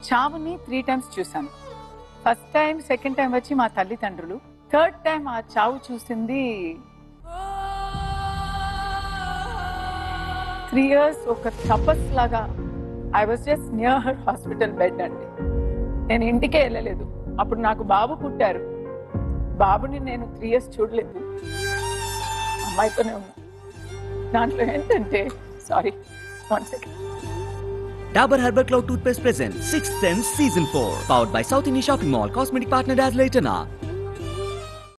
చావుని three times చూసాను first time second time వచ్చి మా తల్లిదండ్రులు థర్డ్ టైం ఆ చావు చూసింది త్రీ ఇయర్స్ ఒక తపస్ లాగా. I was just near her hospital bed అండి. నేను ఇంటికే వెళ్ళలేదు. అప్పుడు నాకు బాబు పుట్టారు. బాబుని నేను త్రీ ఇయర్స్ చూడలేదు. అమ్మాయితోనే ఉన్నా. దాంట్లో ఏంటంటే sorry one second Dabur Herbal Cloud Toothpaste presents 6th Sense Season 4. Powered by South Indian Shopping Mall. Cosmetic partner as Latana.